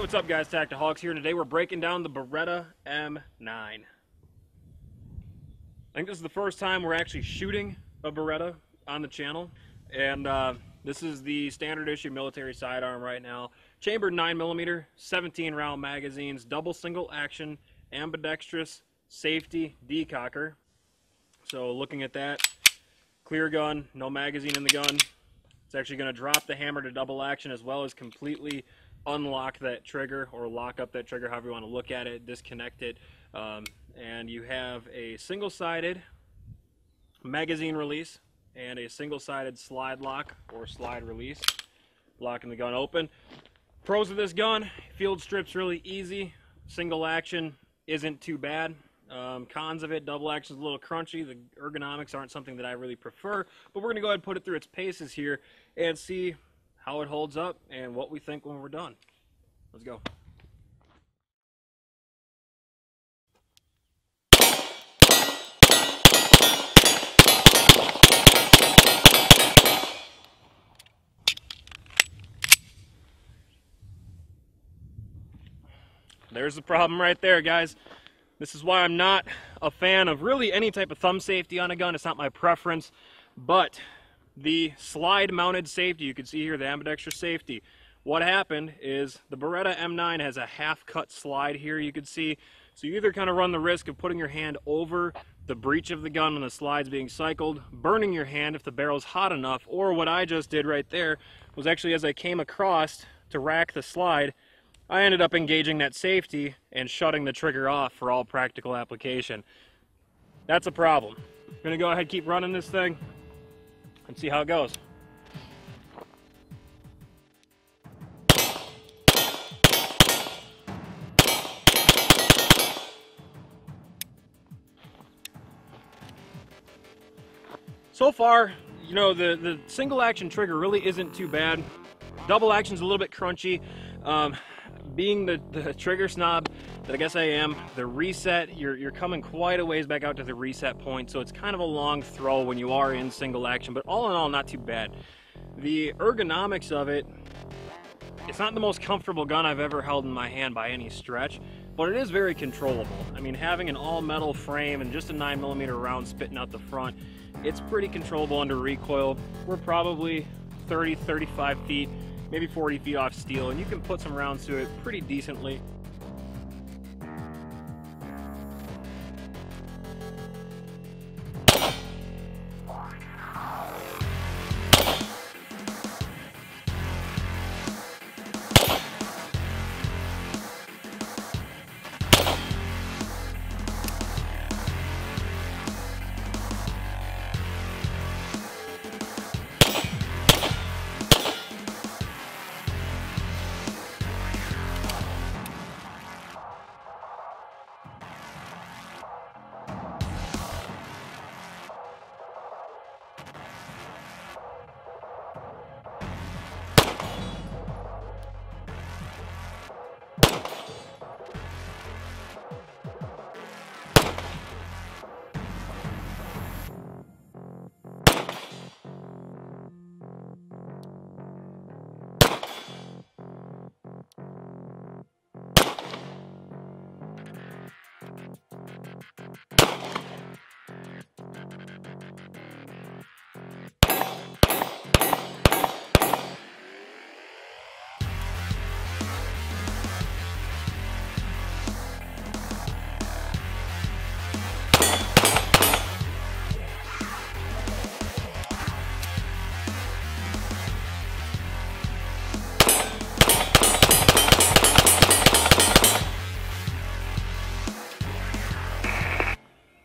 what's up guys, Tactiholics here. Today we're breaking down the Beretta M9. I think this is the first time we're actually shooting a Beretta on the channel. And uh, this is the standard issue military sidearm right now. Chambered 9mm, 17 round magazines, double single action, ambidextrous, safety, decocker. So looking at that, clear gun, no magazine in the gun. It's actually going to drop the hammer to double action as well as completely unlock that trigger or lock up that trigger, however you want to look at it, disconnect it. Um, and you have a single-sided magazine release and a single-sided slide lock or slide release, locking the gun open. Pros of this gun, field strips really easy, single action isn't too bad. Um, cons of it, double action is a little crunchy. The ergonomics aren't something that I really prefer, but we're going to go ahead and put it through its paces here and see how it holds up, and what we think when we're done. Let's go. There's the problem right there, guys. This is why I'm not a fan of really any type of thumb safety on a gun. It's not my preference, but the slide mounted safety, you can see here the ambidextrous safety. What happened is the Beretta M9 has a half cut slide here you can see. So you either kind of run the risk of putting your hand over the breech of the gun when the slide's being cycled, burning your hand if the barrel's hot enough, or what I just did right there was actually as I came across to rack the slide, I ended up engaging that safety and shutting the trigger off for all practical application. That's a problem. I'm gonna go ahead keep running this thing and see how it goes. So far, you know, the, the single action trigger really isn't too bad. Double action's a little bit crunchy. Um, being the, the trigger snob that I guess I am, the reset, you're, you're coming quite a ways back out to the reset point, so it's kind of a long throw when you are in single action, but all in all, not too bad. The ergonomics of it, it's not the most comfortable gun I've ever held in my hand by any stretch, but it is very controllable. I mean, having an all metal frame and just a 9mm round spitting out the front, it's pretty controllable under recoil. We're probably 30, 35 feet maybe 40 feet off steel, and you can put some rounds to it pretty decently.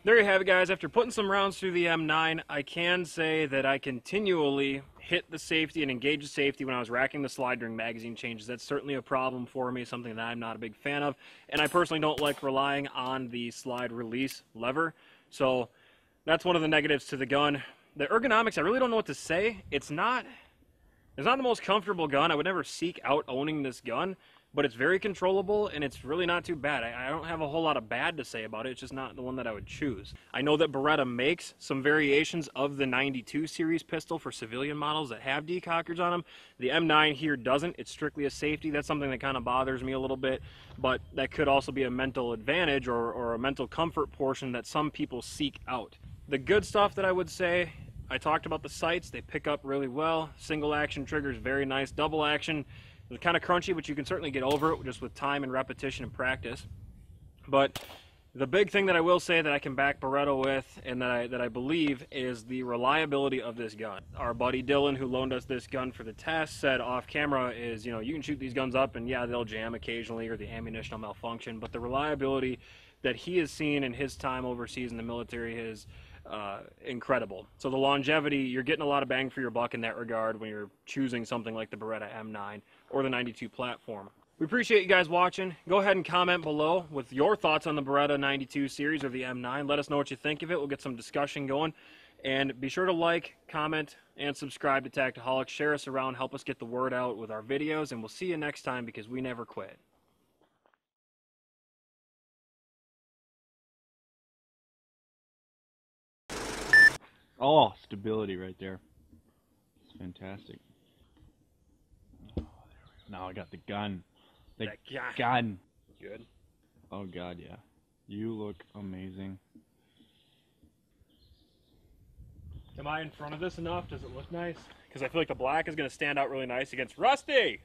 There you have it guys. After putting some rounds through the M9 I can say that I continually hit the safety and engage the safety when I was racking the slide during magazine changes. That's certainly a problem for me something that I'm not a big fan of and I personally don't like relying on the slide release lever. So that's one of the negatives to the gun. The ergonomics I really don't know what to say. It's not it's not the most comfortable gun. I would never seek out owning this gun but it's very controllable and it's really not too bad. I, I, don't have a whole lot of bad to say about it. It's just not the one that I would choose. I know that Beretta makes some variations of the 92 series pistol for civilian models that have decockers on them. The M9 here doesn't. It's strictly a safety. That's something that kind of bothers me a little bit, but that could also be a mental advantage or, or a mental comfort portion that some people seek out. The good stuff that I would say I talked about the sights. They pick up really well. Single action triggers, very nice. Double action, it's kind of crunchy, but you can certainly get over it just with time and repetition and practice. But the big thing that I will say that I can back Beretta with and that I, that I believe is the reliability of this gun. Our buddy Dylan, who loaned us this gun for the test, said off camera is, you know, you can shoot these guns up and yeah, they'll jam occasionally or the ammunition will malfunction, but the reliability that he has seen in his time overseas in the military is uh, incredible. So the longevity, you're getting a lot of bang for your buck in that regard when you're choosing something like the Beretta M9 or the 92 platform. We appreciate you guys watching. Go ahead and comment below with your thoughts on the Beretta 92 series or the M9. Let us know what you think of it. We'll get some discussion going. And be sure to like, comment, and subscribe to Tactiholic. Share us around, help us get the word out with our videos, and we'll see you next time because we never quit. Oh, stability right there. It's fantastic. Oh, now I got the gun. The gun. gun. Good. Oh god, yeah. You look amazing. Am I in front of this enough? Does it look nice? Because I feel like the black is going to stand out really nice against Rusty.